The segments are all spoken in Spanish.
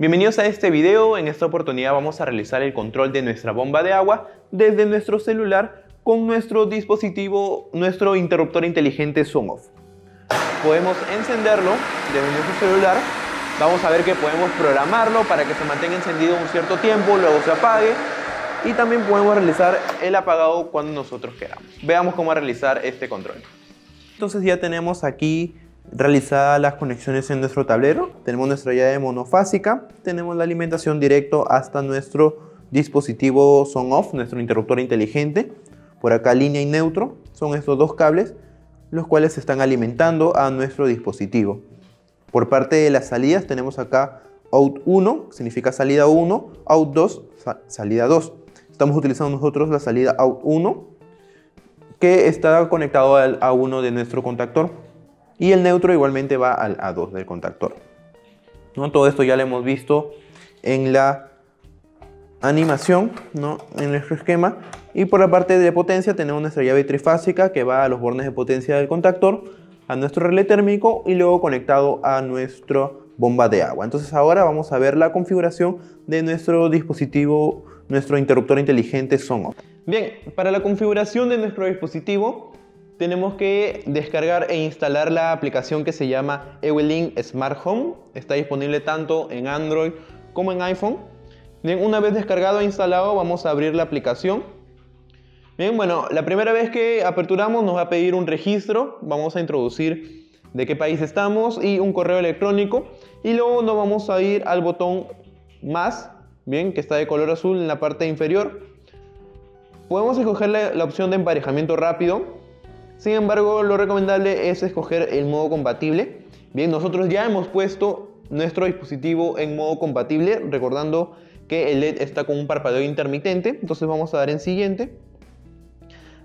Bienvenidos a este video, en esta oportunidad vamos a realizar el control de nuestra bomba de agua desde nuestro celular con nuestro dispositivo, nuestro interruptor inteligente Zoom Off. Podemos encenderlo desde nuestro celular, vamos a ver que podemos programarlo para que se mantenga encendido un cierto tiempo, luego se apague y también podemos realizar el apagado cuando nosotros queramos. Veamos cómo realizar este control. Entonces ya tenemos aquí realizadas las conexiones en nuestro tablero. Tenemos nuestra llave monofásica, tenemos la alimentación directo hasta nuestro dispositivo son off, nuestro interruptor inteligente. Por acá línea y neutro son estos dos cables los cuales se están alimentando a nuestro dispositivo. Por parte de las salidas tenemos acá out 1, significa salida 1, out 2, salida 2. Estamos utilizando nosotros la salida out 1 que está conectado al A1 de nuestro contactor y el neutro igualmente va al A2 del contactor. ¿No? Todo esto ya lo hemos visto en la animación, ¿no? en nuestro esquema. Y por la parte de potencia tenemos nuestra llave trifásica que va a los bornes de potencia del contactor, a nuestro relé térmico y luego conectado a nuestra bomba de agua. Entonces ahora vamos a ver la configuración de nuestro dispositivo, nuestro interruptor inteligente Sonos. Bien, para la configuración de nuestro dispositivo tenemos que descargar e instalar la aplicación que se llama Ewelink Smart Home. Está disponible tanto en Android como en iPhone. Bien, una vez descargado e instalado vamos a abrir la aplicación. Bien, bueno, la primera vez que aperturamos nos va a pedir un registro. Vamos a introducir de qué país estamos y un correo electrónico. Y luego nos vamos a ir al botón más, bien, que está de color azul en la parte inferior. Podemos escoger la, la opción de emparejamiento rápido sin embargo, lo recomendable es escoger el modo compatible. Bien, nosotros ya hemos puesto nuestro dispositivo en modo compatible, recordando que el LED está con un parpadeo intermitente. Entonces vamos a dar en siguiente.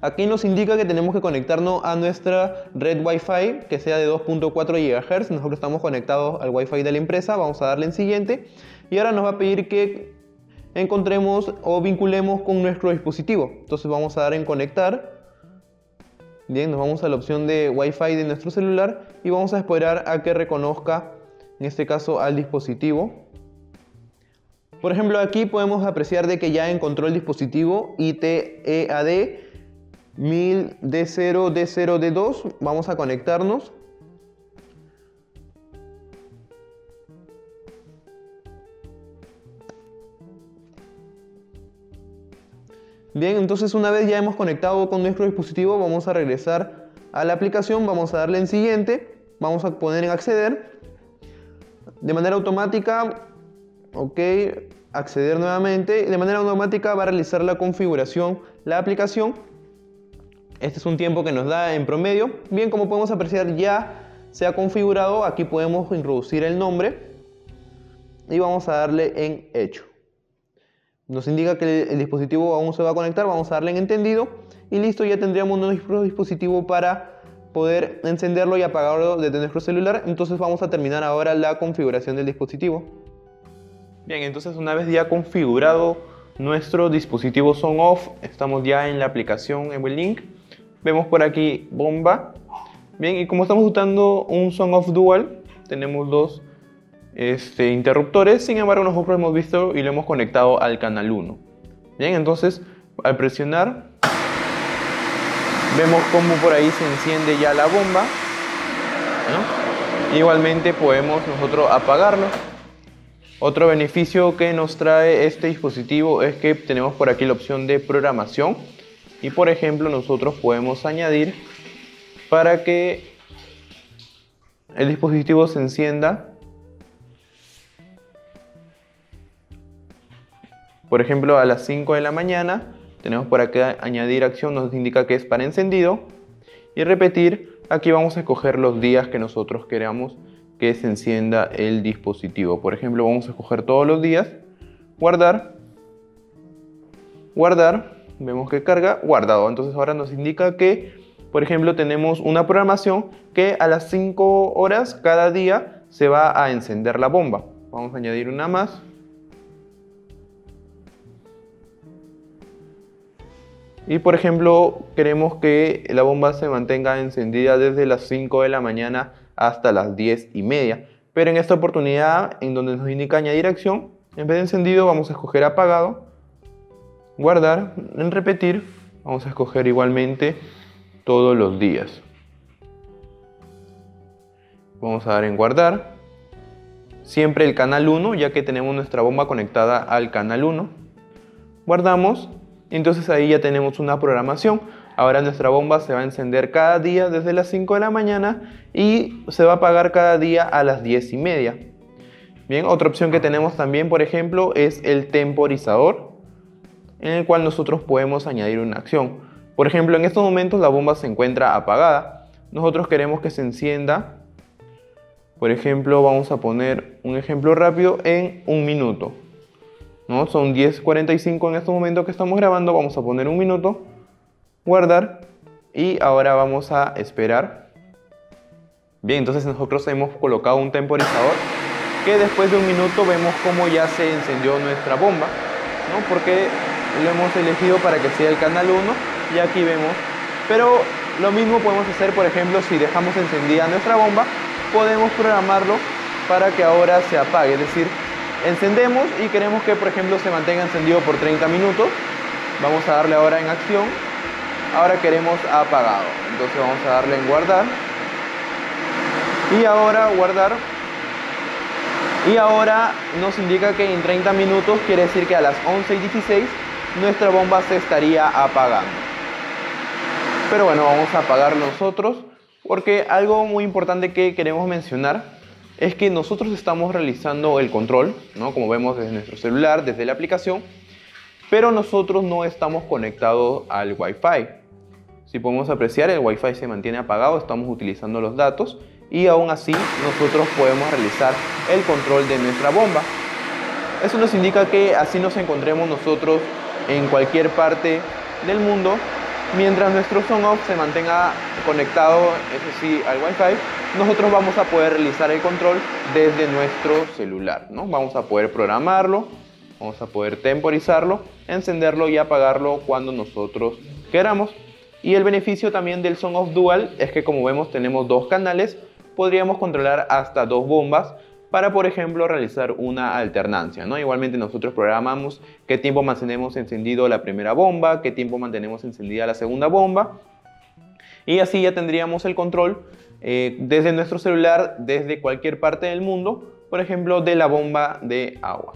Aquí nos indica que tenemos que conectarnos a nuestra red Wi-Fi que sea de 2.4 GHz. Nosotros estamos conectados al Wi-Fi de la empresa. Vamos a darle en siguiente. Y ahora nos va a pedir que encontremos o vinculemos con nuestro dispositivo. Entonces vamos a dar en conectar. Bien, nos vamos a la opción de Wi-Fi de nuestro celular y vamos a esperar a que reconozca, en este caso, al dispositivo. Por ejemplo, aquí podemos apreciar de que ya encontró el dispositivo ITEAD 1000D0D0D2. Vamos a conectarnos. Bien, entonces una vez ya hemos conectado con nuestro dispositivo, vamos a regresar a la aplicación, vamos a darle en siguiente, vamos a poner en acceder. De manera automática, ok, acceder nuevamente. De manera automática va a realizar la configuración, la aplicación. Este es un tiempo que nos da en promedio. Bien, como podemos apreciar ya se ha configurado, aquí podemos introducir el nombre y vamos a darle en hecho. Nos indica que el dispositivo aún se va a conectar, vamos a darle en entendido y listo, ya tendríamos nuestro dispositivo para poder encenderlo y apagarlo desde nuestro celular. Entonces vamos a terminar ahora la configuración del dispositivo. Bien, entonces una vez ya configurado nuestro dispositivo Son Off, estamos ya en la aplicación Link. Vemos por aquí bomba. Bien, y como estamos usando un Son Off Dual, tenemos dos este, interruptores, sin embargo nosotros hemos visto y lo hemos conectado al canal 1. Bien, entonces al presionar vemos como por ahí se enciende ya la bomba. Igualmente podemos nosotros apagarlo. Otro beneficio que nos trae este dispositivo es que tenemos por aquí la opción de programación y por ejemplo nosotros podemos añadir para que el dispositivo se encienda Por ejemplo, a las 5 de la mañana tenemos por acá añadir acción, nos indica que es para encendido. Y repetir, aquí vamos a escoger los días que nosotros queramos que se encienda el dispositivo. Por ejemplo, vamos a escoger todos los días, guardar, guardar, vemos que carga, guardado. Entonces ahora nos indica que, por ejemplo, tenemos una programación que a las 5 horas cada día se va a encender la bomba. Vamos a añadir una más. Y por ejemplo, queremos que la bomba se mantenga encendida desde las 5 de la mañana hasta las 10 y media. Pero en esta oportunidad, en donde nos indica añadir acción, en vez de encendido vamos a escoger apagado, guardar, en repetir, vamos a escoger igualmente todos los días. Vamos a dar en guardar. Siempre el canal 1, ya que tenemos nuestra bomba conectada al canal 1. Guardamos. Entonces ahí ya tenemos una programación. Ahora nuestra bomba se va a encender cada día desde las 5 de la mañana y se va a apagar cada día a las 10 y media. Bien, otra opción que tenemos también, por ejemplo, es el temporizador, en el cual nosotros podemos añadir una acción. Por ejemplo, en estos momentos la bomba se encuentra apagada. Nosotros queremos que se encienda. Por ejemplo, vamos a poner un ejemplo rápido en un minuto. ¿No? Son 10.45 en estos momentos que estamos grabando. Vamos a poner un minuto guardar y ahora vamos a esperar. Bien, entonces nosotros hemos colocado un temporizador que después de un minuto vemos cómo ya se encendió nuestra bomba, ¿no? porque lo hemos elegido para que sea el canal 1 y aquí vemos, pero lo mismo podemos hacer, por ejemplo, si dejamos encendida nuestra bomba, podemos programarlo para que ahora se apague, es decir, encendemos y queremos que, por ejemplo, se mantenga encendido por 30 minutos, vamos a darle ahora en acción. Ahora queremos apagado. Entonces vamos a darle en guardar. Y ahora guardar. Y ahora nos indica que en 30 minutos quiere decir que a las 11 y 16 nuestra bomba se estaría apagando. Pero bueno vamos a apagar nosotros porque algo muy importante que queremos mencionar es que nosotros estamos realizando el control, ¿no? como vemos desde nuestro celular, desde la aplicación, pero nosotros no estamos conectados al Wi-Fi. Si podemos apreciar, el Wi-Fi se mantiene apagado, estamos utilizando los datos y aún así nosotros podemos realizar el control de nuestra bomba. Eso nos indica que así nos encontremos nosotros en cualquier parte del mundo, mientras nuestro on-off se mantenga conectado, eso sí, al Wi-Fi, nosotros vamos a poder realizar el control desde nuestro celular. ¿no? Vamos a poder programarlo, vamos a poder temporizarlo, encenderlo y apagarlo cuando nosotros queramos. Y el beneficio también del Song of Dual es que como vemos tenemos dos canales, podríamos controlar hasta dos bombas para por ejemplo realizar una alternancia. ¿no? Igualmente nosotros programamos qué tiempo mantenemos encendido la primera bomba, qué tiempo mantenemos encendida la segunda bomba y así ya tendríamos el control eh, desde nuestro celular, desde cualquier parte del mundo, por ejemplo de la bomba de agua.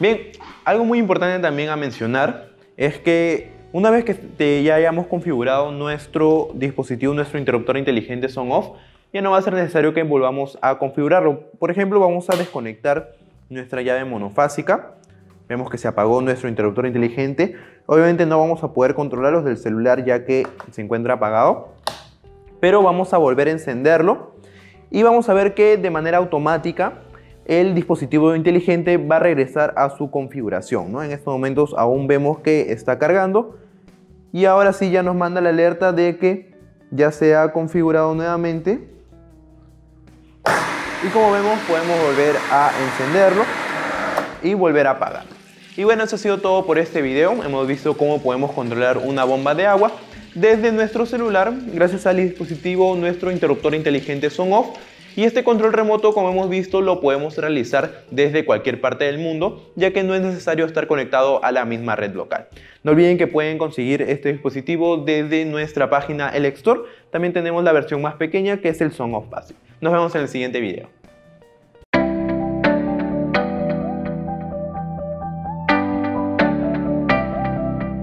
Bien, algo muy importante también a mencionar es que una vez que ya hayamos configurado nuestro dispositivo, nuestro interruptor inteligente son off, ya no va a ser necesario que volvamos a configurarlo. Por ejemplo, vamos a desconectar nuestra llave monofásica. Vemos que se apagó nuestro interruptor inteligente. Obviamente no vamos a poder controlarlos del celular ya que se encuentra apagado. Pero vamos a volver a encenderlo. Y vamos a ver que de manera automática el dispositivo inteligente va a regresar a su configuración. ¿no? En estos momentos aún vemos que está cargando y ahora sí ya nos manda la alerta de que ya se ha configurado nuevamente. Y como vemos podemos volver a encenderlo y volver a apagar. Y bueno, eso ha sido todo por este video. Hemos visto cómo podemos controlar una bomba de agua desde nuestro celular gracias al dispositivo nuestro interruptor inteligente Son Off y este control remoto, como hemos visto, lo podemos realizar desde cualquier parte del mundo, ya que no es necesario estar conectado a la misma red local. No olviden que pueden conseguir este dispositivo desde nuestra página El También tenemos la versión más pequeña que es el Song of Basic. Nos vemos en el siguiente video.